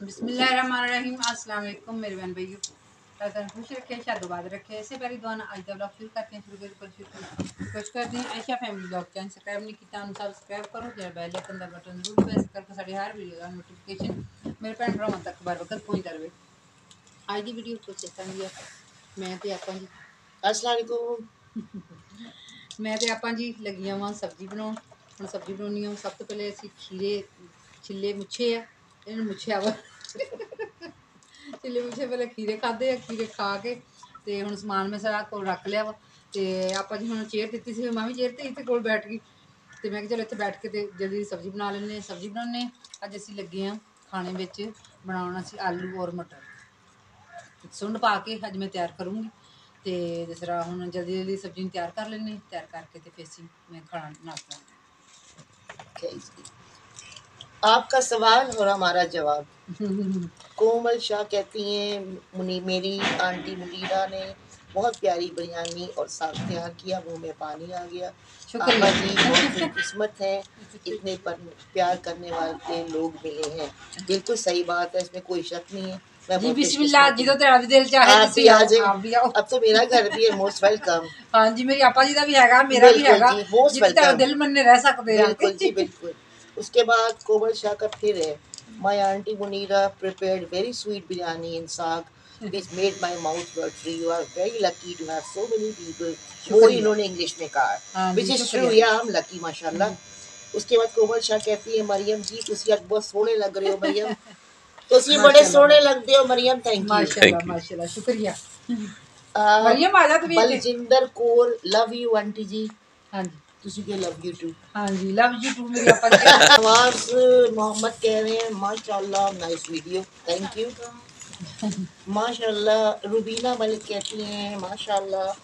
बिस्मिल्लाहिर्रहमानिर्रहीम। अस्सलाम वालेकुम मेरे बहन भाइयों। अगर खुश रखे शादोबाद रखे। ऐसे पहले दुआना आज का ब्लॉग शुरू करते हैं, शुरू कर कुछ करते हैं। ऐसा फैमिली ब्लॉग चैनल सब्सक्राइब नहीं किया सब्सक्राइब करो, जरा बेल आइकन का बटन ज़रूर प्रेस करके साढ़े हर वीडियो का नोटिफिकेशन मेरे भैन भरावान तक बार वक्त पहुँच जाए आज की वीडियो कुछ इस नहीं है। मैं तो आप जी असलकुम मैं तो आप जी लगी वहाँ सब्ज़ी बनाओ हम सब्ज़ी बनानी हूँ सब तो पहले असं खीरे छिले मुछे है। इन मुछे आवा ਮੁੱਛਿਆ ਵਾ ਛਿੱਲੇ ਪਹਿਲੇ ਖੀਰੇ ਖਾਦੇ ਆ ਖੀਰੇ ਖਾ ਕੇ ਤੇ ਹੁਣ ਸਮਾਨ ਮੈਂ ਸਾਰਾ ਕੋਲ ਰੱਖ ਲਿਆ ਵਾ ਤੇ ਆਪਾਂ ਜੀ ਹੁਣ ਚੇਅਰ ਦਿੱਤੀ ਸੀ ਮੈਂ ਵੀ ਚੇਅਰ ਤੇ ਇੱਥੇ ਕੋਲ ਬੈਠ ਗਈ ਤੇ ਮੈਂ ਕਿਹਾ ਚਲੋ ਇੱਥੇ ਬੈਠ ਕੇ ਤੇ ਜਲਦੀ ਸਬਜ਼ੀ ਬਣਾ ਲੈਂਦੇ ਹਾਂ। ਸਬਜ਼ੀ ਬਣਾਉਣੇ ਅੱਜ ਅਸੀਂ ਲੱਗੇ ਆ ਖਾਣੇ ਵਿੱਚ ਬਣਾਉਣਾ ਸੀ ਆਲੂ ਔਰ ਮਟਰ। ਸੁੰਡ ਪਾ ਕੇ ਅੱਜ ਮੈਂ ਤਿਆਰ ਕਰੂੰਗੀ ਤੇ ਜਿਸ ਹੁਣ ਜਲਦੀ ਜਲਦੀ ਸਬਜ਼ੀ ਨੂੰ ਤਿਆਰ ਕਰ ਲੈਣੇ ਤਿਆਰ ਕਰਕੇ ਤੇ ਫਿਰ ਅਸੀਂ ਮੈਂ ਖਾਣਾ ਨਾਸ਼ਤਾ Okay, जी। आपका सवाल और हमारा जवाब। कोमल शाह कहती हैं मुनी मेरी आंटी मुनीरा ने बहुत प्यारी बयानी और साख्तियाँ किया वो में पानी आ गया। शुक्रिया। जी बहुत किस्मत है इतने पर प्यार करने वाले लोग मिले हैं। बिल्कुल सही बात है इसमें कोई शक नहीं है। जी बिस्मिल्लाह जी तो तेरा भी दिल चाहे आप भी आ जाए अब तो मेरा घर भी है मोस्ट वेलकम हाँ जी मेरी आपा जी ਦਾ ਵੀ ਹੈਗਾ ਮੇਰਾ ਵੀ ਹੈਗਾ ਜਿੱਥੇ ਤੇਰਾ ਦਿਲ ਮੰਨੇ ਰਹਿ ਸਕਦੇ ਬਿਲਕੁਲ जी ਬਿਲਕੁਲ उसके बाद कोबर शाह का फिर है। My aunty Munira prepared very sweet biryani in saag this made my mouth watery you are very lucky to have so many people वो इन्होंने इंग्लिश में कहा व्हिच इज़ ट्रू या आई एम लकी माशाल्लाह। उसके बाद कोबर शाह कहती है मरियम जी तुसी अज बहुत सोने लग रहे हो मरियम। तुसी बड़े सोहने लगदे हो मरियम थैंक यू माशाल्लाह माशाल्लाह शुक्रिया। मरियम आजा जा Baljinder Kaur love you aunty ji. हाँ जी। किसी के लव यू टू हाँ जी लव यू टू मेरी नवाज़ मोहम्मद कह रहे हैं माशाल्लाह नाइस वीडियो थैंक यू माशाल्लाह रुबीना मलिक कहती हैं माशाल्लाह.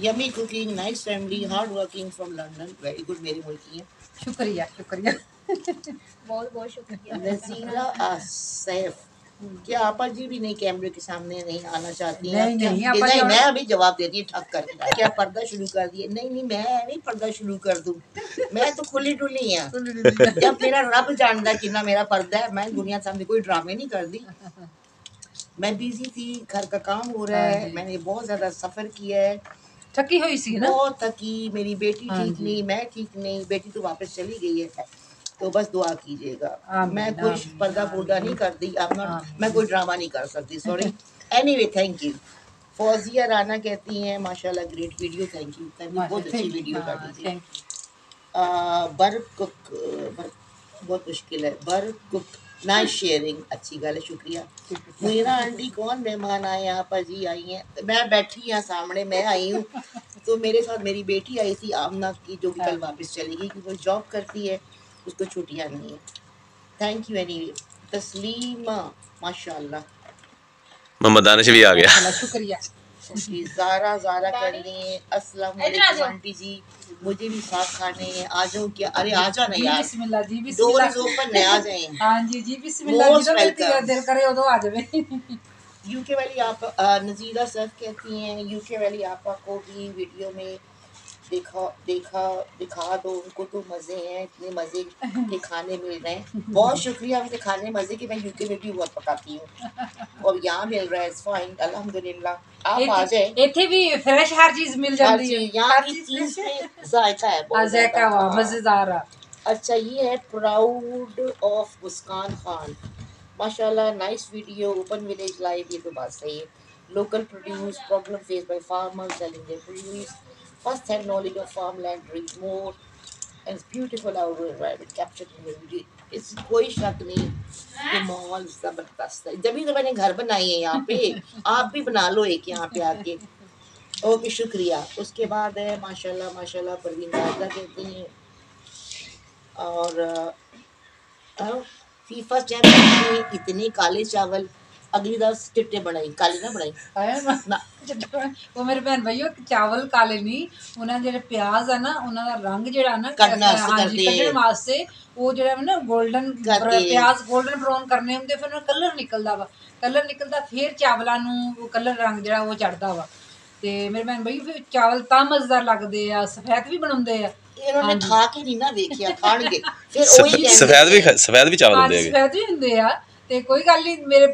Yummy cooking nice family hard working from London very good मेरी मुल्क है. शुक्रिया शुक्रिया। बहुत बहुत शुक्रिया नजीला सैफ क्या आपा जी भी नहीं कैमरे के सामने नहीं आना चाहती नहीं, नहीं, नहीं, नहीं मैं अभी जवाब देती हूँ ठक कर क्या पर्दा शुरू कर दिया? नहीं नहीं मैं नहीं पर्दा शुरू कर दू। मैं तो खुली डुली हाँ। जब मेरा रब जानता कि ना मेरा पर्दा है मैं दुनिया सामने कोई ड्रामे नहीं कर दी मैं बिज़ी थी घर का काम हो रहा हाँ है मैंने बहुत ज़्यादा सफ़र किया है। थकी हुई सी ना? बहुत थकी मेरी बेटी हाँ ठीक नहीं मैं ठीक नहीं बेटी तो वापस चली गई है। तो बस दुआ कीजिएगा। मैं आमीन, पर्दा पुर्दा नहीं कर दी अब not आमीन। मैं कोई ड्रामा नहीं कर सकती sorry anyway thank you Fauzia Rana कहती हैं माशाल्लाह great video thank you thank you बहुत अच्छी वीडियो हाँ, कर दी थैंक यू बर कुक बर बहुत मुश्किल है। बर कुक नाइस शेयरिंग अच्छी गल है शुक्रिया। मेरा आंटी कौन मेहमान आए यहाँ पर जी आई हैं। मैं बैठी यहाँ सामने मैं आई हूँ। तो मेरे साथ मेरी बेटी आई थी आमना की जो कि कल वापस चली गई क्योंकि वो जॉब करती है। उसको छुट्टियाँ नहीं है। थैंक यू वेरी तस्लीम माशाल्लाह। मोहम्मद दानिश भी आ गया। शुक्रिया। जारा जारा कर लें अस्सलाम वालेकुम आंटी जी। मुझे भी साथ खाने हैं। आ जाओ क्या? अरे आ जाओ ना यार। बिस्मिल्लाह जी बिस्मिल्लाह। दो ऊपर नया जाए। हाँ जी जी बिस्मिल्लाह जी तो दिल करे उदो आ जावे। यूके वाली आप नज़ीरा सर कहती हैं यूके वाली आपा को भी वीडियो में देखा देखा दिखा दो उनको तो मज़े हैं इतने मज़े के खाने मिल रहे हैं। बहुत शुक्रिया उनके खाने मज़े की मैं यूके में भी बहुत पकाती हूँ। और यहाँ मिल रहा है फाइन अल्हम्दुलिल्लाह। आप आ जाए। इतने भी फ्रेश हर चीज़ मिल जाती है। यहाँ की चीज़ में जायका है जायका हाँ। मज़ेदार अच्छा ये है प्राउड ऑफ़ मुस्कान खान माशाल्लाह nice video open village live ये तो बात सही है। Local produce problem face by farmers selling produce hand knowledge of farmland read more and it's beautiful outdoor environment captured in the video इस कोई शक नहीं कि माहौल ज़बरदस्त है जब तो मैंने घर बनाई है यहाँ पे। आप भी बना लो एक यहाँ पे आके। ओके शुक्रिया। उसके बाद है माशाल्लाह माशाल्लाह परवीन दादा कहती हैं। और अ, फीफा चैंपियन में इतने काले चावल। ਅਗਲੀ ਦਾ ਚਿੱਟੇ ਬਣਾਈ ਕਾਲੇ ਨਾ ਬਣਾਈ। ਉਹ ਮੇਰੇ ਭੈਣ ਭਾਈਓ ਚਾਵਲ ਕਾਲੇ ਨਹੀਂ ਉਹਨਾਂ ਜਿਹੜੇ ਪਿਆਜ਼ ਆ ਨਾ ਉਹਨਾਂ ਦਾ ਰੰਗ ਜਿਹੜਾ ਨਾ ਕੱਢਣ ਵਾਸਤੇ ਉਹ ਜਿਹੜਾ ਨਾ 골ਡਨ ਪਿਆਜ਼ 골ਡਨ ਬ੍ਰਾਊਨ ਕਰਨੇ ਹੁੰਦੇ ਫਿਰ ਉਹਨਾਂ ਕਲਰ ਨਿਕਲਦਾ ਵਾ। ਕਲਰ ਨਿਕਲਦਾ ਫਿਰ ਚਾਵਲਾਂ ਨੂੰ ਉਹ ਕਲਰ ਰੰਗ ਜਿਹੜਾ ਉਹ ਚੜਦਾ ਵਾ। ਤੇ ਮੇਰੇ ਭੈਣ ਭਾਈਓ ਫਿਰ ਚਾਵਲ ਤਾਂ ਮਜ਼ੇਦਾਰ ਲੱਗਦੇ ਆ ਸਫੈਦ ਵੀ ਬਣਾਉਂਦੇ ਆ। ਇਹਨਾਂ ਨੇ ਖਾ ਕੇ ਨਹੀਂ ਨਾ ਵੇਖਿਆ ਖਾਣਗੇ। ਫਿਰ ਉਹੀ ਸਫੈਦ ਵੀ ਸਫੈਦ ਵੀ ਚਾਵਲ ਹੁੰਦੇ ਹਾਂਜੀ ਸਫੈਦ ਵੀ ਹੁੰਦੇ ਆ। ਤੇ ਕੋਈ ਗੱਲ ਨਹੀਂ ਮੇਰੇ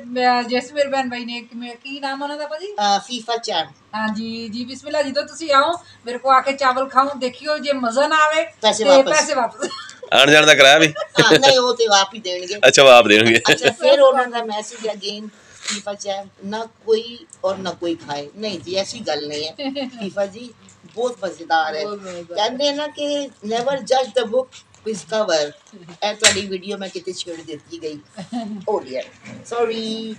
ਜਿਸ ਮੇਰੇ ਭੈਣ ਭਾਈ ਨੇ ਕੀ ਨਾਮ ਉਹਨਾਂ ਦਾ ਭਾਜੀ? ਫੀਫਾ ਚਾਨ ਹਾਂਜੀ ਜੀ ਬਿਸਮਿਲ੍ਲਾ ਜੀ ਤੋਂ ਤੁਸੀਂ ਆਓ ਮੇਰੇ ਕੋ ਆ ਕੇ ਚਾਵਲ ਖਾਓ ਦੇਖਿਓ ਜੇ ਮਜ਼ਾ ਨਾ ਆਵੇ ਤੇ ਪੈਸੇ ਵਾਪਸ। ਆਣ ਜਾਣ ਦਾ ਕਰਾਇਆ ਵੀ? ਨਹੀਂ ਉਹ ਤੇ ਆਪ ਹੀ ਦੇਣਗੇ। ਅੱਛਾ ਆਪ ਦੇਣਗੇ। ਫਿਰ ਉਹਨਾਂ ਦਾ ਮੈਸੇਜ ਅਗੇਨ ਫੀਫਾ ਚਾਨ ਨਾ ਕੋਈ ਔਰ ਨਾ ਕੋਈ ਖਾਏ। ਨਹੀਂ ਜੀ ਐਸੀ ਗੱਲ ਨਹੀਂ ਹੈ। ਫੀਫਾ ਜੀ ਬਹੁਤ ਮਜ਼ੇਦਾਰ ਹੈ। ਕਹਿੰਦੇ ਨਾ ਕਿ ਨੈਵਰ ਜੱਜ ਦ ਬੁੱਕ ਇਸ ਕਵਰ ਇਹ ਤੁਹਾਡੀ ਵੀਡੀਓ ਮੈਂ ਕਿਤੇ ਛੇੜ ਦਿੱਤੀ ਗਈ ਹੋ ਗਿਆ ਸੌਰੀ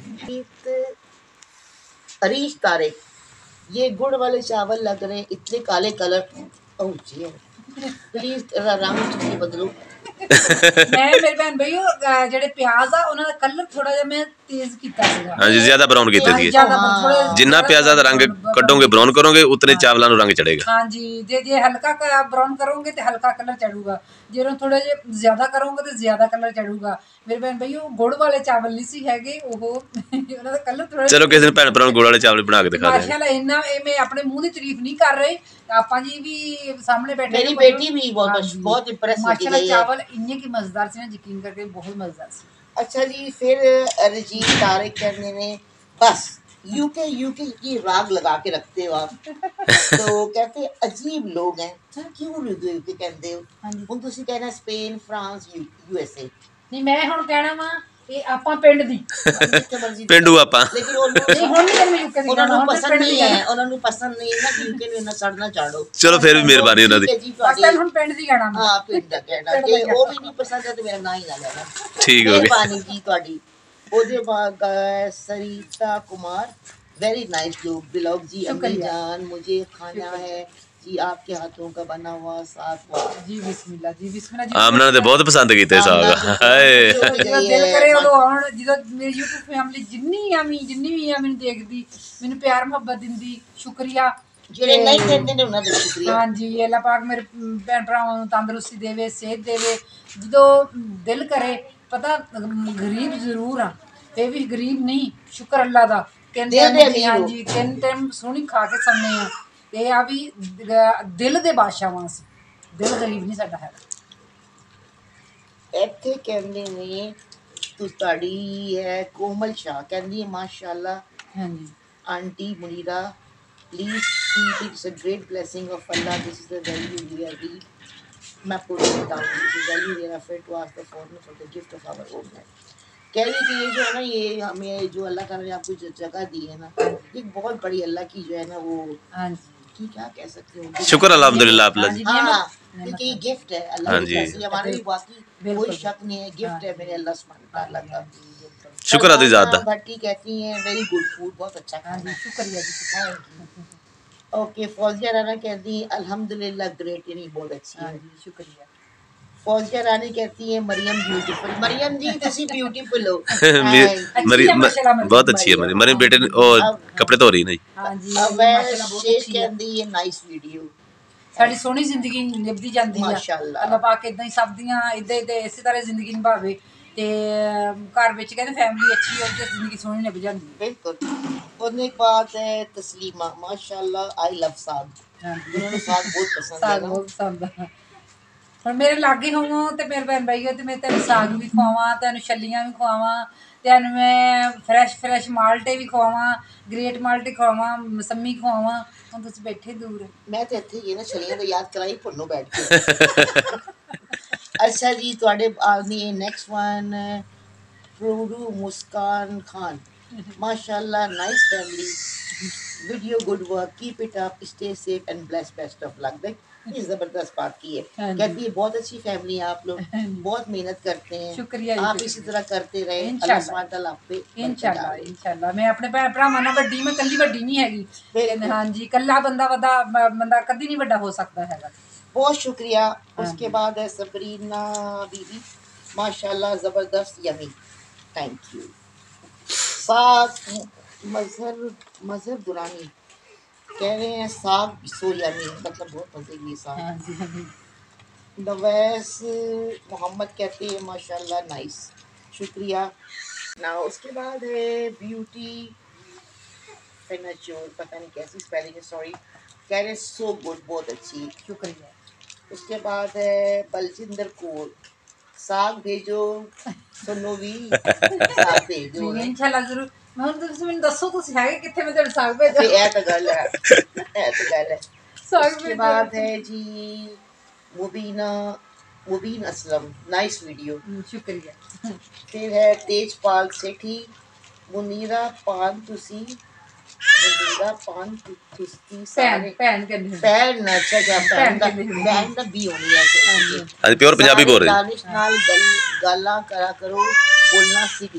हरीश तारे ये गुड़ वाले चावल लग रहे हैं इतने काले कलर ओह जी प्लीज रंग ਤੁਸੀਂ ਬਦਲੋ ਮੈਂ ਮੇਰੇ ਭੈਣ ਭਾਈ ਉਹ ਅਹ ਜਿਹੜੇ ਪਿਆਜ਼ ਆ ਉਹਨਾਂ ਦਾ ਕਲਰ ਥੋੜਾ ਜਿਹਾ ਮੈਂ ਤੇਜ਼ ਕੀਤਾ ਸੀਗਾ। ਹਾਂਜੀ ਜ਼ਿਆਦਾ ਬਰਾਊਨ ਕੀਤੇ ਸੀਗੇ। ਜ਼ਿਆਦਾ ਜਿੰਨਾ ਪਿਆਜ਼ਾਂ ਦਾ ਰੰਗ ਕੱਢੋਗੇ ਬਰਾਊਨ ਕਰੋਗੇ ਉਤਨੇ ਚਾਵਲਾਂ ਨੂੰ ਰੰਗ ਚੜੇਗਾ ਹਾਂਜੀ ਜੇ ਜੇ ਹਲਕਾ ਬ੍ਰਾਊਨ ਕਰੋਗੇ ਤੇ ਹਲਕਾ ਕਲਰ ਚੜੂਗਾ ਜੇ ਉਹਨੂੰ ਥੋੜਾ ਜਿਹਾ ਜ਼ਿਆਦਾ ਕਰੋਗੇ ਤੇ ਜ਼ਿਆਦਾ ਕਲਰ ਚੜੂਗਾ ਮੇਰੇ ਭੈਣ ਭਾਈ ਉਹ ਗੁੜ ਵਾਲੇ ਚਾਵਲ ਨਹੀਂ ਸੀ ਹੈਗੇ ਉਹ ਉਹਨਾਂ ਦਾ ਕਲਰ ਥੋੜਾ ਚਲੋ ਕਿਸੇ ਦਿਨ ਭੈਣ ਭਰਾ ਨੂੰ ਗੁੜ ਵਾਲੇ ਚਾਵਲ ਬਣਾ ਕੇ ਦਿਖਾ ਦੇ ਮਾਸ਼ਾਅੱਲਾ ਇੰਨਾ ਇਹ ਮੈਂ ਆਪਣੇ ਮੂੰਹ ਦੀ ਤਾਰੀਫ ਨਹੀਂ ਕਰ ਰਹੀ। ਆਪਾਂ ਜੀ ਵੀ ਸਾਹਮਣੇ ਬੈਠੇ ਮੇਰੀ ਬੇਟੀ ਵੀ ਬਹੁਤ। ਬਹੁਤ ਇੰਪ੍ਰੈਸ ਹੋ ਮਾਸ਼ਾਅੱਲਾ ਗਈ ਹੈ ਚਾਵਲ ਇੰਨੇ ਕੀ ਮਜ਼ੇਦਾਰ ਸੀ ਨਾ ਯਕੀਨ ਕਰਕੇ ਬਹੁਤ ਮਜ਼ੇਦਾਰ ਸੀ अच्छा जी फिर अरिजीत तारिक कहने ने बस यूके यूके की राग लगा के रखते हो आप तो कहते अजीब लोग हैं क्यों यूके यूके कहते हो ਹਾਂਜੀ ਹੁਣ ਤੁਸੀਂ ਕਹਿਣਾ Spain France U S A ਨਹੀਂ ਮੈਂ ਹੁਣ ਕਹਿਣਾ ਵਾ ਇਹ ਆਪਾਂ ਪਿੰਡ ਦੀ ਜਿੱਥੇ ਮਰਜ਼ੀ ਪਿੰਡੂ ਆਪਾਂ ਲੇਕਿਨ ਉਹ ਨਹੀਂ ਹੁਣ ਨਹੀਂ ਮੈਂ ਯੂਕੇ ਦੀ ਉਹਨਾਂ ਕਹਿਣਾ ਨੂੰ ਹੁਣ ਮੈਂ ਪਸੰਦ ਪਿੰਡ ਦੀ ਨਹੀਂ ਕਹਿਣਾ ਹੈ ਉਹਨਾਂ ਨੂੰ ਪਸੰਦ ਨਹੀਂ ਹੈ ਨਾ ਕਿ ਯੂਕੇ ਨੂੰ ਇੰਨਾ ਸੜਨਾ ਚਾੜੋ ਚਲੋ ਫਿਰ ਵੀ ਮਿਹਰਬਾਨੀ ਉਹਨਾਂ ਦੀ ਠੀਕ ਹੈ ਜੀ ਬਸ ਤੁਹਾਡੀ ਤਾਂ ਹੁਣ ਪਿੰਡ ਦੀ ਕਹਿਣਾ ਮੈਂ ਹਾਂ ਪਿੰਡ ਦਾ ਕਹਿਣਾ ਪਿੰਡ ਕਿ ਦਾ ਉਹ ਵੀ ਨਹੀਂ ਪਸੰਦ ਹੈ ਤੇ ਮੇਰਾ ਨਾਂ ਹੀ ਨਾ ਲੈਣਾ ਠੀਕ ਹੋ ਗਿਆ ਮਿਹਰਬਾਨੀ ਜੀ ਤੁਹਾਡੀ ਉਹਦੇ ਬਾਅਦ ਅਹ, सरिता कुमार वेरी नाइस लोग बिलोक जी अम्मी शुक्रिया। जान मुझे खाना है जी आपके हाथों का बना हुआ साग वाह ਜੀ ਬਿਸਮਿਲ੍ਲਾ ਜੀ ਬਿਸਮਿਲ੍ਲਾ ਜੀ ਆਮਨਾ ਨੇ ਤੇ ਬਹੁਤ ਪਸੰਦ ਕੀਤੇ ਸਾਗ ਹਾਏ ਜਦੋਂ ਦਿਲ ਕਰੇ ਉਦੋਂ ਆਉਣ ਜਦੋਂ ਮੇਰੀ YouTube ਫੈਮਿਲੀ ਜਿੰਨੀ ਆ ਮੀ ਜਿੰਨੀ ਵੀ ਆ ਮੈਨੂੰ ਦੇਖਦੀ ਮੈਨੂੰ ਪਿਆਰ ਮੁਹੱਬਤ ਦਿੰਦੀ ਸ਼ੁਕਰੀਆ ਜਿਹੜੇ ਨਹੀਂ ਕਹਿੰਦੇ ਨੇ ਉਹਨਾਂ ਦਾ ਸ਼ੁਕਰੀਆ ਹਾਂਜੀ ਅੱਲਾਹ ਪਾਕ ਮੇਰੇ ਅਮ, ਭੈਣ ਭਰਾਵਾਂ ਨੂੰ ਤੰਦਰੁਸਤੀ ਦੇਵੇ ਸਿਹਤ ਦੇਵੇ ਜਦੋਂ ਦਿਲ ਕਰੇ ਪਤਾ ਅਮ, ਗਰੀਬ ਜ਼ਰੂਰ ਆ ਇਹ ਵੀ ਗਰੀਬ ਨਹੀਂ ਸ਼ੁਕਰ ਅੱਲਾ ਦਾ ਕਹਿੰਦੇ ਆ ਦਿਲ ਦੇ ਵੀ ਅਮੀਰ ਹੋ। ਹਾਂਜੀ ਤਿੰਨ ਟਾਈਮ ਸੋਹਣੀ ਖਾ ਕੇ ਸੌਂਦੇ ਆ ਇਹ ਆ ਵੀ ਦ- ਦਿਲ ਦੇ ਬਾਦਸ਼ਾਹਾਂ ਸੀ ਦਿਲ ਗਰੀਬ ਨਹੀਂ ਸਾਡਾ ਹੈਗਾ ਇੱਥੇ ਕਹਿੰਦੇ ਨੇ ਤੂੰ ਤੁਹਾਡੀ ਹੈ ਕੋਮਲ ਸ਼ਾਹ ਕਹਿੰਦੀ ਹੈ ਮਾਸ਼ਾਅੱਲਾ ਹਾਂਜੀ aunty Munira please eat it's a great blessing of Allah this is the value we are read मैं put it down this is value we are afraid to ask the foreigner for the gift of our own land कह रही कि ये जो है ना ये हमें जो अल्लाह ताला ने आपको जो जगह दी है ना एक बहुत बड़ी अल्लाह की जो है ना वो कह सकते हो? शुक्र अलहमदिल्ला आप लोग क्योंकि गिफ्ट है अल्लाह हाँ हमारे लिए वाकई कोई शक नहीं है गिफ्ट है मेरे अल्लाह हाँ हाँ शुक्र अदी ज़्यादा कहती वेरी गुड फ़ूड बहुत अच्छा शुक्रिया जी ओके फौजिया राना कहती अल्हम्दुलिल्लाह ग्रेट यानी बहुत अच्छी है शुक्रिया। फौजिया रानी कहती है मरियम ब्यूटीफुल मरियम जी तुसी ब्यूटीफुल हो मेरी- मरी है माशाल्लाह मरी- बहुत अच्छी है मेरी मेरे बेटे ने ਉਹ ਕੱਪੜੇ ਧੋ ਰਹੀ ਨਹੀਂ ਹਾਂਜੀ अब ਮਾਸ਼ਾਅੱਲਾ ਬਹੁਤ शेख ਅੱਛੀ ਹੈ कहती है नाइस वीडियो ਸਾਡੀ ਸੋਹਣੀ ਜ਼ਿੰਦਗੀ ਨਿਭਦੀ ਜਾਂਦੀ ਆ ਮਾਸ਼ਾਅੱਲਾ। ਅੱਲਾਹ ਪਾਕ ਇਦਾਂ ਹੀ ਸਭ ਦੀਆਂ ਇਦਾਂ ਇਦਾਂ ਇਸੇ ਤਰ੍ਹਾਂ ਜ਼ਿੰਦਗੀ ਨਿਭਾਵੇ ਤੇ ਅਮ, ਘਰ ਵਿੱਚ ਕਹਿੰਦੇ ਫੈਮਿਲੀ ਅੱਛੀ ਹੋਵੇ ਤੇ ਜ਼ਿੰਦਗੀ ਸੋਹਣੀ ਨਿਭ ਜਾਂਦੀ ਹੈ बिल्कुल और एक बात है तस्लीमा माशाल्लाह आई लव साग ਹਾਂਜੀ उन्होंने साग बहुत पसंद है ਸਾਗ ना ਬਹੁਤ ਪਸੰਦ ਆ ਹੁਣ ਮੇਰੇ ਲਾਗੇ ਹੋਵੋ ਤੇ ਮੇਰੇ ਭੈਣ ਭਾਈ ਹੋ ਤੇ ਮੈਂ ਤੈਨੂੰ ਸਾਗ ਵੀ ਖਵਾਵਾਂ, ਤੈਨੂੰ ਛੱਲੀਆਂ ਵੀ ਖਵਾਵਾਂ, ਤੈਨੂੰ ਮੈਂ ਫਰੈਸ਼ ਫਰੈਸ਼ ਮਾਲਟੇ ਵੀ ਖਵਾਵਾਂ ਗ੍ਰੇਟ ਮਾਲਟੇ ਖਵਾਵਾਂ, ਮਸੰਮੀ ਖਵਾਵਾਂ। ਹੁਣ ਤੁਸੀਂ ਬੈਠੇ ਦੂਰ। ਮੈਂ ਤੇ ਇੱਥੇ ਹੀ ਨਾ, ਛੱਲੀਆਂ ਤਾਂ ਯਾਦ ਕਰਾਈ, ਭੁੰਨੋ ਬੈਠ ਕੇ। ਅੱਛਾ ਜੀ, ਤੁਹਾਡੇ ਆਦਮੀ ਨੈਕਸਟ ਵਨ ਪ੍ਰੋਡੂ ਮੁਸਕਾਨ ਖਾਨ। ਮਾਸ਼ਾਅੱਲਾ nice family Video good work keep it up stay safe and bless best of luck देख ये जबरदस्त बात की है हाँ जी। कहती है बहुत अच्छी फैमिली है आप लोग बहुत मेहनत करते हैं शुक्रिया जी, आप शुक्रिया। इसी तरह करते रहे इंशाल्लाह। अल्लाह सुब्हान तआला आप पे बरकत ਇਨਸ਼ਾਅੱਲਾ डाले। ਇਨਸ਼ਾਅੱਲਾ ਮੈਂ ਆਪਣੇ ਭੈਣ ਭਰਾਵਾਂ ਨਾਲ ਵੱਡੀ ਮੈਂ ਕੱਲੀ ਵੱਡੀ ਨਹੀਂ ਹੈਗੀ ਬਿਲਕੁਲ। ਤੇ ਹਾਂਜੀ ਕੱਲਾ ਬੰਦਾ ਵੱਡਾ ਬ- ਬੰਦਾ ਕਦੀ ਨਹੀਂ ਵੱਡਾ ਹੋ ਸਕਦਾ ਹੈਗਾ बहुत शुक्रिया हाँ उसके जी। बाद है सबरीना बीबी माशाल्लाह ज़बरदस्त यमी थैंक यू साग मजहर मजहर दुरानी। कह रहे हैं साग सोयानी। मतलब बहुत मज़े की साग। हाँ दवैस हाँ मोहम्मद कहते हैं माशाल्लाह नाइस शुक्रिया। ना उसके बाद है ब्यूटी पेनाचोर पता नहीं कैसी स्पेलिंग है सॉरी कह रहे सो गुड बहुत अच्छी। शुक्रिया। उसके बाद है बलजिंदर कौर। साग भेजो सुनो भी। साग भेजो। इंशाल्लाह ज़रूर। ਮੈਂ ਹੁਣ ਤੁਸੀਂ ਮੈਨੂੰ ਦੱਸੋ ਤੁਸੀਂ ਹੈਗੇ ਕਿੱਥੇ ਮੈਂ ਤੁਹਾਡੇ ਸਾਗ ਭੇਜਾਂ ਤੇ ਇਹ ਤਾਂ ਗੱਲ ਹੈ ਇਹ ਤਾਂ ਗੱਲ ਹੈ ਸਾਗ उसके ਭੇਜਾਂ बाद है जी मुबीना मुबीन असलम नाइस वीडियो ਹਮ, ਸ਼ੁਕਰੀਆ फिर है तेजपाल सेठी मुनीरा पान तुसी मुनीरा पान तु- तुस्ती ਭੈਣ सारे ਭੈਣ ਕਹਿੰਦੇ ਹੁੰਦੇ पैन अच्छा जा पैन दा कहते हैं। पैन दा बी होनी है ਹਾਂਜੀ ਹਾਂਜੀ ਪਿਓਰ ਪੰਜਾਬੀ ਬੋਲ ਰਹੇ दानिश नाल गल गाला करा करो बोलना सीख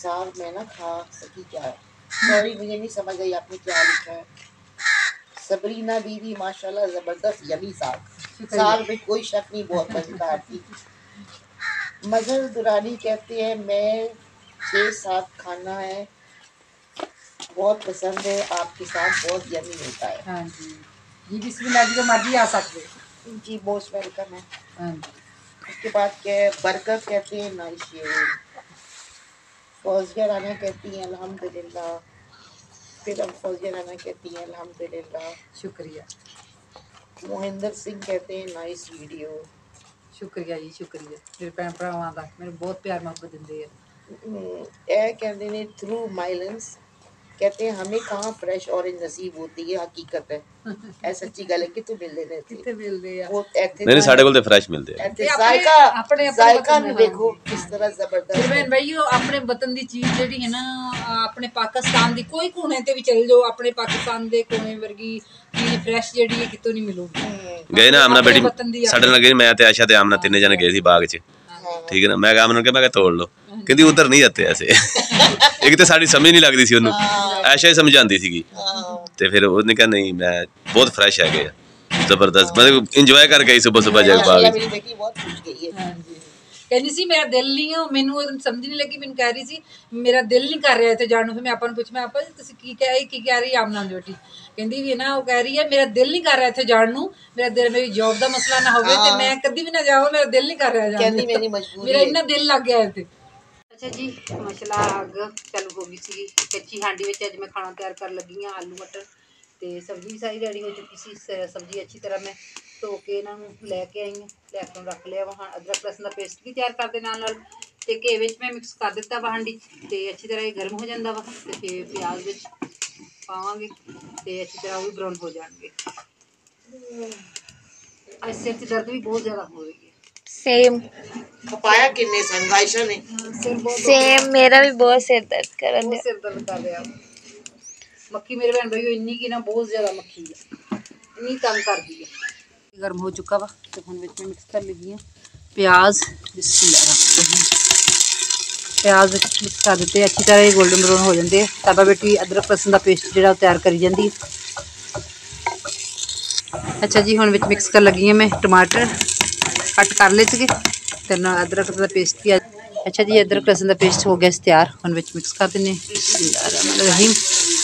साग में ना खा सकी क्या? है सॉरी मुझे नहीं समझ आई आपने क्या लिखा है। सबरीना दीदी माशाल्लाह ज़बरदस्त यमी साग साग में कोई शक नहीं बहुत मज़ेदार थी। मजहर दुरानी कहते हैं मैं छः साग खाना है बहुत पसंद है आपके साथ बहुत यमी होता है। हाँ जी। ये बिस्मिल्लाह जी को मर्ज़ी आ सकते जी मोस्ट वेलकम है। हाँ उसके बाद क्या बरकत कहते हैं नाइस ये शेयरिंग फौजिया राना कहती हैं अल्हम्दुलिल्लाह फिर हम फौजिया राना कहती हैं अल्हम्दुलिल्लाह ਸ਼ੁਕਰੀਆ मोहिंदर सिंह कहते हैं नाइस वीडियो ਸ਼ੁਕਰੀਆ ਜੀ ਸ਼ੁਕਰੀਆ ਮੇਰੇ ਭੈਣ ਭਰਾਵਾਂ ਦਾ ਮੈਨੂੰ ਬਹੁਤ ਪਿਆਰ ਮੁਹੱਬਤ ਦਿੰਦੇ ਆ ए कहते हैं थ्रू माइलेंस कहते हैं हमें कहाँ फ्रेश ऑरेंज नसीब होती है हकीकत है ऐ सच्ची गल है कि तू मिल लेने थे ਕਿੱਥੇ ਮਿਲਦੇ ਆ वो ऐथे ਨਹੀਂ ਨਹੀਂ ਸਾਡੇ ਕੋਲ ਤੇ ਫਰੈਸ਼ ਮਿਲਦੇ ਆ ऐथे ये अपने- जायका अपने- अपने जायका वतन भी में, देखो हाँ। किस तरह ਮੇਰੇ जबरदस्त ਭੈਣ है ਭਾਈਓ ਆਪਣੇ ਵਤਨ ਦੀ ਚੀਜ਼ ਜਿਹੜੀ ਹੈ ਨਾ ਆ, ਆਪਣੇ ਪਾਕਿਸਤਾਨ ਦੀ ਕੋਈ ਕੋਨੇ ਤੇ ਵੀ ਚਲ ਜਾਓ ਆਪਣੇ ਪਾਕਿਸਤਾਨ ਦੇ ਕੋਨੇ ਵਰਗੀ ਚੀਜ਼ ਫਰੈਸ਼ ਜਿਹੜੀ ਹੈ ਕਿਤੋਂ ਨਹੀਂ ਮਿਲੂਗੀ हम्म, ਗਏ ਨਾ ਆਮਨਾ ਆਪਣੇ ਬੇਟੀ ਵਤਨ ਦੀ ਆ। ਸਾਡੇ ਨਾਲ ਗਏ ਮੈਂ ਤੇ ਆਸ਼ਾ ਤੇ ਆਮਨਾ ਤਿੰਨੇ ਜਣੇ ਗਏ ਸੀ ਬਾਗ 'ਚ ਠੀਕ ਹੈ ਨਾ? ਮੈਂ मैं काम उन्होंने ਮੈਂ मैं ਤੋੜ ਲੋ ਕਹਿੰਦੀ ਉਧਰ ਨਹੀਂ ਜਾਂਦੇ ਐਸੇ। ਇੱਕ ਤੇ ਸਾਡੀ ਸਮਝ ਨਹੀਂ ਲੱਗਦੀ ਸੀ ਉਹਨੂੰ। ਐਸ਼ਾ ਹੀ ਸਮਝਾਉਂਦੀ ਸੀਗੀ। ਤੇ ਫਿਰ ਉਹਨੇ ਕਿਹਾ ਨਹੀਂ ਮੈਂ ਬਹੁਤ ਫਰੈਸ਼ ਹੈਗੇ ਜ਼ਬਰਦਸਤ। ਮਤਲਬ ਇੰਜੋਏ ਕਰਕੇ ਆਈ ਸਵੇਰ ਸਵੇਰ ਜਗ ਪਾ ਗਈ ਕਹਿੰਦੀ ਸੀ ਮੇਰਾ ਦਿਲ ਨਹੀਂ ਆ ਮੈਨੂੰ ਸਮਝ ਨਹੀਂ ਲੱਗੀ ਮੈਨੂੰ ਕਹਿ ਰਹੀ ਸੀ ਮੇਰਾ ਦਿਲ ਨਹੀਂ ਕਰ ਰਿਹਾ ਇੱਥੇ ਜਾਣ ਨੂੰ ਫਿਰ ਮੈਂ ਆਪਾਂ ਨੂੰ ਪੁੱਛ ਮੈਂ ਆਪਾਂ ਜੀ ਤੁਸੀਂ ਕੀ ਕਹਿ ਕੀ ਕਹਿ ਰਹੀ ਆਮਨਾ ਜੋਟੀ ਕਹਿੰਦੀ ਵੀ ਨਾ ਉਹ ਕਹਿ ਰਹੀ ਹੈ ਮੇਰਾ ਦਿਲ ਨਹੀਂ ਕਰ ਰਿਹਾ ਇੱਥੇ ਜਾਣ ਨੂੰ ਮੇਰਾ ਦਿਲ ਮੇਰੀ ਜੌਬ ਦਾ ਮਸਲਾ ਨਾ ਹੋਵੇ ਤੇ ਮੈਂ ਕਦੀ ਵੀ ਨਾ ਜਾਵਾਂ ਮੇਰਾ ਦਿਲ ਨਹੀਂ ਕਰ ਰਿਹਾ ਜਾਣ ਕਹਿੰਦੀ ਮੇਰੀ ਮਜਬੂਰੀ ਮੇਰਾ ਇੰਨਾ ਦਿਲ ਲੱਗ ਗਿਆ ਇੱਥੇ। ਅੱਛਾ ਜੀ ਮਸਲਾ ਅੱਗ ਚੱਲ ਹੋ ਗਈ ਸੀ ਕੱਚੀ ਹਾਂਡੀ ਵਿੱਚ ਅੱਜ ਮੈਂ ਖਾਣਾ ਤਿਆਰ ਕਰਨ ਲੱਗੀ ਆ ਆਲੂ ਮਟਰ ਤੇ ਸਬਜ਼ੀ ਸਾਰੀ ਰੈਡੀ ਹੋ ਚੁੱਕੀ ਸੀ ਸਬਜ਼ੀ ਅੱਛੀ ਤਰ੍ਹਾਂ ਮੈਂ ਧੋ ਕੇ ਇਹਨਾਂ ਨੂੰ ਲੈ ਕੇ ਆਈ ਹਾਂ ਲੈ ਕੇ ਰੱਖ ਲਿਆ ਵਾ ਹਾਂ ਅਦਰਕ ਲਸਣ ਦਾ ਪੇਸਟ ਵੀ ਤਿਆਰ ਕਰਦੇ ਨਾਲ ਨਾਲ ਤੇ ਘੇ ਵਿੱਚ ਮੈਂ ਮਿਕਸ ਕਰ ਦਿੱਤਾ ਵਾ ਹਾਂਡੀ ਤੇ ਅੱਛੀ ਤਰ੍ਹਾਂ ਇਹ ਗਰਮ ਹੋ ਜਾਂਦਾ ਵਾ ਤੇ ਫਿਰ ਪਿਆਜ਼ ਵਿੱਚ ਪਾਵਾਂਗੇ ਤੇ ਅੱਛੀ ਤਰ੍ਹਾਂ ਉਹ ਵੀ ਬਰਾਊਨ ਹੋ ਜਾਣਗੇ। ਅੱਜ ਸਿਰ 'ਚ ਦਰਦ ਵੀ ਬਹੁਤ ਜ਼ਿਆਦਾ ਹੋ ਰਹੀ ਹੈ। ਸੇਮ ਖਪਾਇਆ ਕਿੰਨੇ ਸੰਗ ਆਇਸ਼ਾ ਨੇ ਸਿਰ ਬਹੁਤ ਸੇਮ ਮੇਰਾ ਵੀ ਬਹੁਤ ਸਿਰ ਦਰਦ ਕਰਨ ਬਹੁਤ ਡਿਆ ਸਿਰ ਦਰਦ ਕਰ ਰਿਹਾ। ਮੱਖੀ ਮੇਰੇ ਭੈਣ ਭਾਈਓ ਇੰਨੀ ਕਿ ਨਾ ਬਹੁਤ ਜ਼ਿਆਦਾ ਮੱਖੀ ਹੈ ਇੰਨੀ ਤੰਗ ਕਰਦੀ ਹੈ गर्म हो चुका वा तो हम इसमें मिक्स कर लीजिए प्याज प्याज मिक्स कर देते अच्छी तरह ये गोल्डन ब्राउन हो जाते साबा बेटी अदरक लसन का पेस्ट जो तैयार करी जाती अच्छा जी हम मिक्स कर लगी हाँ मैं टमाटर। कट कर ले सी तेरे अदरक का पेस्ट भी अच्छा जी, अदरक लहसुन का पेस्ट हो गया तैयार। हम मिक्स कर दें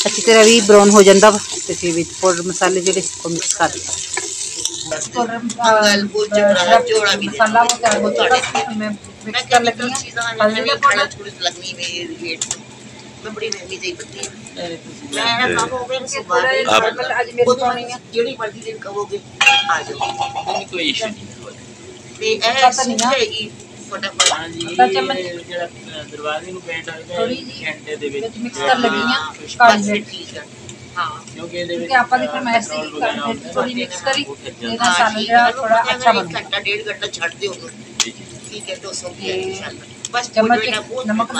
अच्छी तरह भी ब्राउन हो जाता वा। तो फिर पाउडर मसाले जो मिक्स कर देते इसको ਗਲਗੁਲ ਜਮਰਾ ਜੋੜਾ ਵੀ ਦੇ ਮਸਾਲਾ ਵਗੈਰਾ ਉਹ ਤੁਹਾਡੇ ਮੈਂ ਮਿਕਸ ਕਰ ਲੱਗੀ ਹਾਂ ਹਲਦੀ ਪਾਉਣਾ ਥੋੜੀ ਲੱਗਣੀ ਮੇਰੀ ਰੇਟ ਮੈਂ ਬੜੀ ਮਹਿੰਗੀ ਜਿਹੀ ਬੱਤੀ ਮੈਂ ਨਾ ਹੋ ਗਏ ਸੁਬਾਹ ਅੱਜ ਮੇਰੀ ਪਾਉਣੀ ਹੈ ਜਿਹੜੀ ਮਰਜ਼ੀ ਦਿਨ ਕਹੋਗੇ ਆ ਜਾਓ ਕੋਈ ਇਸ਼ੂ ਨਹੀਂ ਤੇ ਇਹ ਸਿੱਖੇਗੀ ਦਰਵਾਜ਼ੇ ਨੂੰ ਪੇਂਟ ਹੋਏਗਾ ਘੰਟੇ ਦੇ ਵਿੱਚ ਮਿਕਸ ਕਰ ਲੱਗੀ ਆ ਕਾਲੀ ਠੀਕ ਹੈ क्योंकि अपन इसमें मैसे थोड़ी मिक्स करी तेरा सालजरा थोड़ा अच्छा बन घंटा डेढ़ घंटा छाट दो ठीक है तो सो गया इंशाल्लाह बस नमक नमक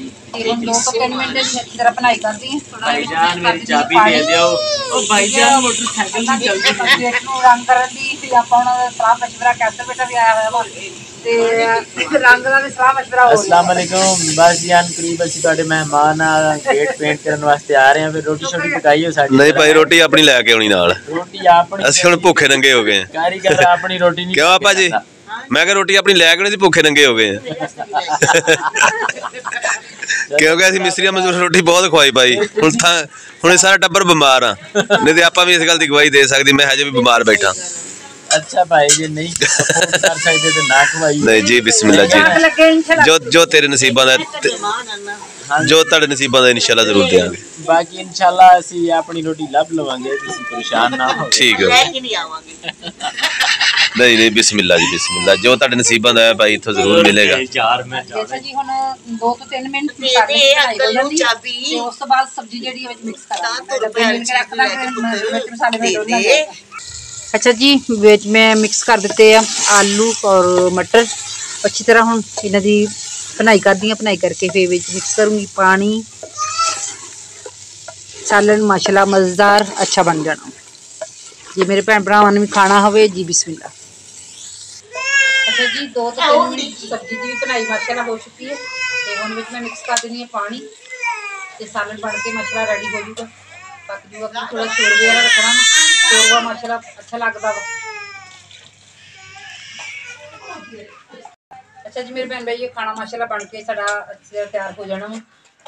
ਥੋੜਾ ਮੈਂ ਅੱਛਾ ਇੱਕ ਬਣੂਗਾ ਘੰਟਾ ਡੇਢ ਘੰਟਾ ਛੱਡ ਦਿਓ ਉਹਨੂੰ ਠੀਕ ਹੈ, ਠੀਕ ਹੈ 200 ਰੁਪਏ ਇਨਸ਼ਾਅੱਲਾ ਬਸ ਚਮਚ ਬੇਟਾ ਬਹੁਤ ਨਮਕ ਦਾ। ਮਿਹਰਬਾਨੀ ਹੈ। ਤੇ ਹੁਣ ਦੋ ਤੋਂ ਤਿੰਨ ਮਿੰਟ ਅੱਛੀ ਤਰ੍ਹਾਂ ਬਣਾਈ ਕਰਦੀ ਹਾਂ ਥੋੜਾ ਭਾਈਜਾਨ ਮੇਰੀ ਚਾਬੀ ਦੇ ਦਿਓ ਉਹ ਭਾਈਜਾਨ ਮੋਟਰਸਾਈਕਲ ਨਹੀਂ ਚੱਲਦੀ ਗੇਟ ਨੂੰ ਰੰਗ ਕਰਨ ਦੀ ਤੇ ਆਪਾਂ ਉਹਨਾਂ ਦਾ ਸਲਾਹ ਮਸ਼ਵਰਾ ਕੈਸਰ ਬੇਟਾ ਵੀ ਆਇਆ ਹੋਇਆ ਵਾ ਤੇ ਰੰਗ ਦਾ ਵੀ ਸਲਾਹ ਮਸ਼ਵਰਾ ਹੋ ਅਸਲਾਮ ਵਾਲੇਕੁਮ ਬਸ ਜਾਨ ਕਰੀਬ ਅਸੀਂ ਤੁਹਾਡੇ ਮਹਿਮਾਨ ਆ ਗੇਟ ਪੇਂਟ ਕਰਨ ਵਾਸਤੇ ਆ ਰਹੇ ਹਾਂ ਫਿਰ ਰੋਟੀ ਛੋਟੀ ਪਕਾਈ ਹੋ ਸਾਡੀ ਨਹੀਂ ਭਾਈ ਰੋਟੀ ਆਪਣੀ ਲੈ ਕੇ ਆਉਣੀ ਨਾਲ ਰੋਟੀ ਆਪਣੀ ਅਸੀਂ ਹੁਣ ਭੁੱਖੇ ਨੰਗੇ ਹੋ ਗਏ ਆ ਕਾਰੀਗਰ ਆਪਣੀ ਰੋਟੀ ਨਹੀਂ ਕਿਉਂ ਆਪਾ ਜੀ ਮੈਂ ਕਿਹਾ ਰੋਟੀ ਆਪਣੀ ਲੈ ਕੇ ਆਉਣੀ ਸੀ ਭੁੱਖੇ ਨੰਗੇ ਹੋ ਗਏ ਆ ਕਿਉਂਕਿ ਅਸੀਂ ਮਿਸਤਰੀਆਂ ਮਜ਼ਦੂਰ ਰੋਟੀ ਬਹੁਤ ਖਵਾਈ ਭਾਈ। ਹੁਣ ਤਾਂ ਹੁਣ ਇਹ ਸਾਰਾ ਟੱਬਰ ਬਿਮਾਰ ਆ। ਨਹੀਂ ਤੇ ਆਪਾਂ ਵੀ ਇਸ ਗੱਲ ਦੀ ਗਵਾਹੀ ਦੇ ਸਕਦੀ ਮੈਂ ਹਜੇ ਵੀ ਬਿਮਾਰ ਬੈਠਾ। ਅੱਛਾ ਭਾਈ ਜੇ ਨਹੀਂ ਸਪੋਰਟ ਕਰ ਸਕਦੇ ਤੇ ਨਾ ਖਵਾਈ। ਨਹੀਂ ਜੀ ਬਿਸਮਿਲ੍ਲਾ ਜੀ। ਲੱਗੇ ਇਨਸ਼ਾਅੱਲਾ। ਜੋ ਜੋ ਤੇਰੇ ਨਸੀਬਾਂ ਦਾ ਜੋ। ਤੁਹਾਡੇ ਨਸੀਬਾਂ ਦਾ ਇਨਸ਼ਾਅੱਲਾ ਜ਼ਰੂਰ ਦੇਵਾਂਗੇ ਬਾਕੀ ਇਨਸ਼ਾਅੱਲਾ ਅਸੀਂ ਆਪਣੀ ਰੋਟੀ ਲੱਭ ਲਵਾਂਗੇ ਤੁਸੀਂ ਪਰੇਸ਼ਾਨ ਨਾ ਹੋ ਠੀਕ ਹੈ। ਨਹੀਂ ਨਹੀਂ ਬਿਸਮਿਲ੍ਲਾ ਜੀ ਬਿਸਮਿਲ੍ਲਾ। ਜੋ ਤੁਹਾਡੇ ਨਸੀਬਾਂ ਦਾ ਹੈ ਭਾਈ ਇੱਥੋਂ ਜ਼ਰੂਰ ਮਿਲੇਗਾ। ਚਾਰ ਮੈਂ ਜੈਸਾ ਜੀ ਹੁਣ 2 ਤੋਂ 3 ਮਿੰਟ ਬਣਾਈ ਹੋ ਜਾਂਦੀ ਹੈ ਤੇ ਉਸ ਤੋਂ ਬਾਅਦ ਸਬਜ਼ੀ ਜਿਹੜੀ ਹੈ ਵਿੱਚ ਮਿਕਸ ਕਰਾਂਗੇ ਕੇ ਅੱਛਾ ਜੀ ਵਿੱਚ ਮੈਂ ਮਿਕਸ ਕਰ ਦਿੱਤੇ ਆ ਆਲੂ ਔਰ ਮਟਰ। ਅੱਛੀ ਤਰ੍ਹਾਂ ਹੁਣ ਇਹਨਾਂ ਦੀ ਬਣਾਈ ਕਰਦੀ ਆ ਬਣਾਈ ਕਰਕੇ ਫਿਰ ਵਿੱਚ ਮਿਕਸ ਕਰੂੰਗੀ ਪਾਣੀ सालन माशाल्लाह मज़ेदार अच्छा बन जाना। जी मेरे भैन भरावान भी खाना हो जी बिस्मिल्ला अच्छा जी दो तो सब्ज़ी की भी बनाई हो चुकी है। तो हम मैं मिक्स कर पानी। तो सालन बन के माशाल्लाह रेडी हो जाऊगा थोड़ा शोर वगैरह रखना ना। अच्छा लगता वा। अच्छा जी मेरे भैन भाई ये खाना माशाला बन के तैयार हो जाना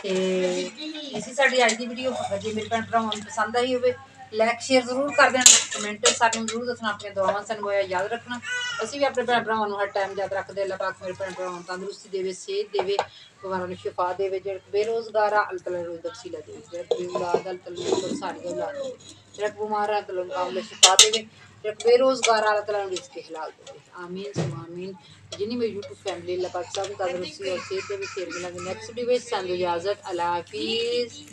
ਅੱਛੀ ਤਰ੍ਹਾਂ ਤਿਆਰ ਹੋ ਜਾਣਾ ਵਾ ਤੇ ਇਸੀ ਸਾਡੀ ਅੱਜ ਦੀ ਵੀਡੀਓ ਅਗਰ ਜੇ ਮੇਰੇ ਭੈਣ ਭਰਾਵਾਂ ਨੂੰ ਪਸੰਦ ਆਈ ਹੋਵੇ ਲਾਈਕ ਸ਼ੇਅਰ ਜ਼ਰੂਰ ਕਰ ਦੇਣਾ ਕਮੈਂਟ ਸਾਨੂੰ ਜ਼ਰੂਰ ਦੱਸਣਾ ਆਪਣੀਆਂ ਦੁਆਵਾਂ ਸਾਨੂੰ ਹੋਇਆ ਯਾਦ ਰੱਖਣਾ ਅਸੀਂ ਵੀ ਆਪਣੇ ਭੈਣ ਭਰਾਵਾਂ ਨੂੰ ਹਰ ਟਾਈਮ ਯਾਦ ਰੱਖਦੇ ਅੱਲਾਹ ਪਾਕ ਮੇਰੇ ਭੈਣ ਭਰਾਵਾਂ ਨੂੰ ਤੰਦਰੁਸਤੀ ਦੇਵੇ ਸਿਹਤ ਦੇਵੇ ਬਿਮਾਰਾਂ ਨੂੰ ਸ਼ਿਫਾ ਦੇਵੇ ਜਿਹੜੇ ਬੇਰੋਜ਼ਗਾਰ ਆ ਅੱਲਾਹ ਤਾਲਾ ਰੋਜ਼ ਬਖਸ਼ੀਲਾ ਦੇਵੇ ਜਿਹੜੇ ਬੇਔਲਾਦ ਅੱਲਾਹ ਤਾਲਾ ਨੂੰ ਸਾਰੀ ਔਲਾਦ ਦੇਵੇ ਜਿਹੜੇ ਬਿਮਾਰ ਆ ਅੱਲਾਹ ਤਾਲਾ ਨੂੰ ਸ਼ਿਫਾ ਦੇਵੇ बेरोज़गार अल्लाह ताला ने इसके हिलाल आमीन सुमीन जिन्हें मेरी यूट्यूब फैमिली लगभग पाक सब का और सेहत भी सेहत मिला। नेक्स्ट डिवेज संद इजाज़त। अला हाफिज़।